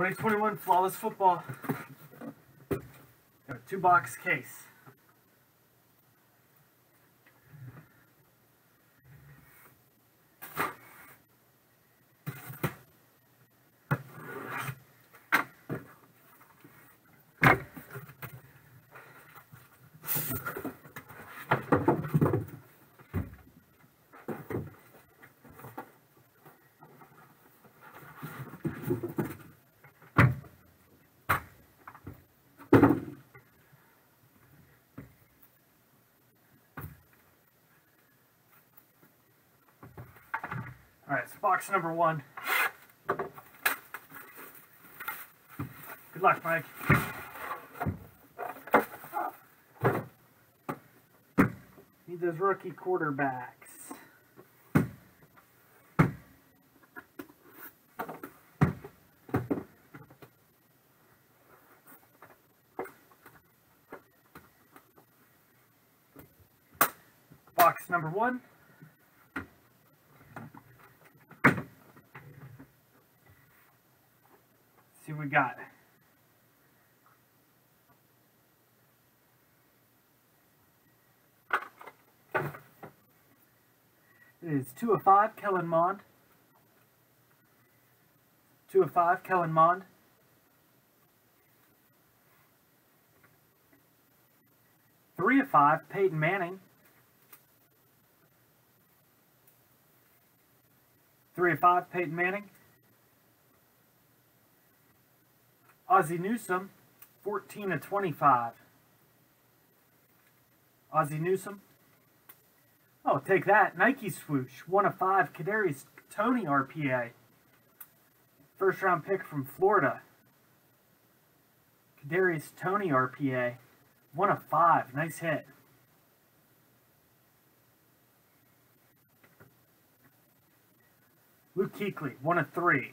2021 Flawless Football. Got a two box case. All right, so box number one. Good luck, Mike. Need those rookie quarterbacks. Box number one. Got. It is two of five, Kellen Mond. Two of five, Kellen Mond. Three of five, Peyton Manning. Three of five, Peyton Manning. Ozzie Newsome, 14 of 25. Ozzie Newsome. Oh, take that. Nike swoosh, 1 of 5. Kadarius Toney RPA. First round pick from Florida. Kadarius Toney RPA. 1 of 5. Nice hit. Luke Kuechly, 1 of 3.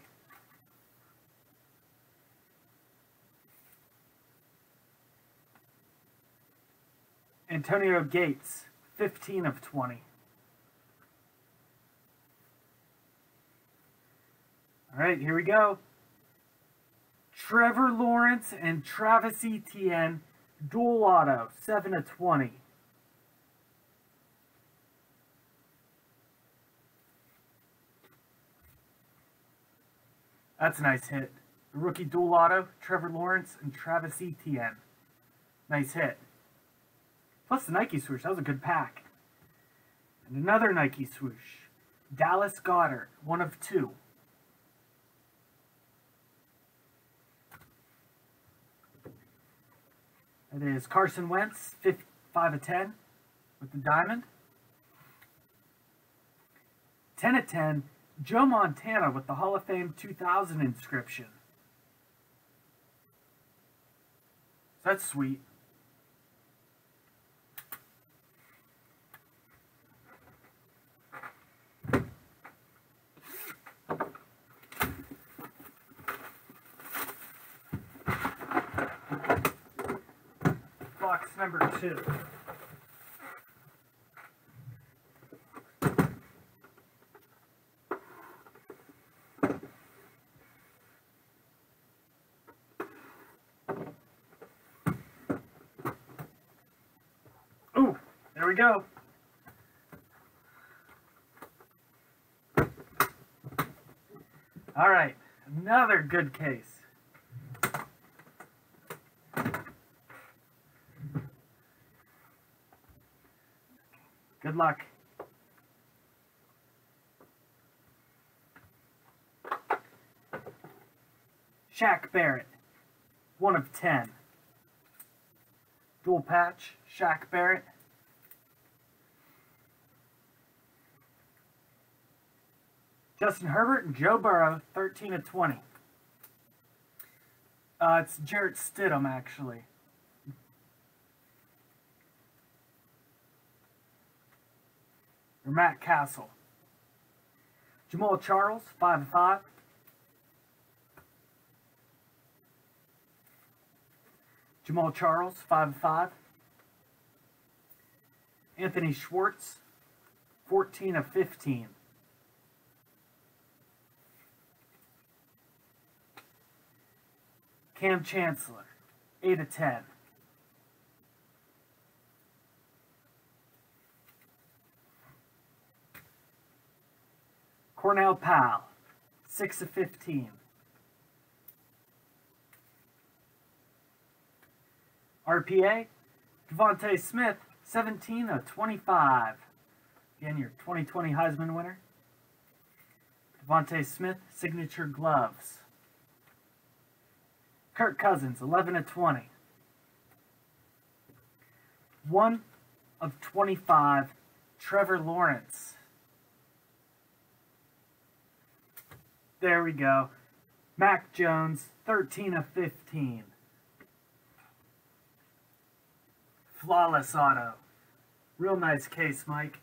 Antonio Gates, 15 of 20. All right, here we go. Trevor Lawrence and Travis Etienne, dual auto, 7 of 20. That's a nice hit. The rookie dual auto, Trevor Lawrence and Travis Etienne. Nice hit. Plus the Nike swoosh. That was a good pack. And another Nike swoosh. Dallas Goedert, one of two. It is Carson Wentz, 5 of 10 with the diamond. 10 of 10, Joe Montana with the Hall of Fame 2000 inscription. That's sweet. Box number two. Ooh, there we go. All right, another good case. Good luck. Shaq Barrett, 1 of 10. Dual patch, Shaq Barrett. Justin Herbert and Joe Burrow, 13 of 20. Uh, it's Jarrett Stidham, actually. Matt Castle. Jamaal Charles, 5 of 5. Jamaal Charles, 5 of 5. Anthony Schwartz, 14 of 15. Kam Chancellor, 8 of 10. Cornell Powell, 6 of 15. RPA, DeVonta Smith, 17 of 25. Again, your 2020 Heisman winner. DeVonta Smith, signature gloves. Kirk Cousins, 11 of 20. 1 of 25, Trevor Lawrence. There we go. Mac Jones, 13 of 15. Flawless auto. Real nice case, Mike.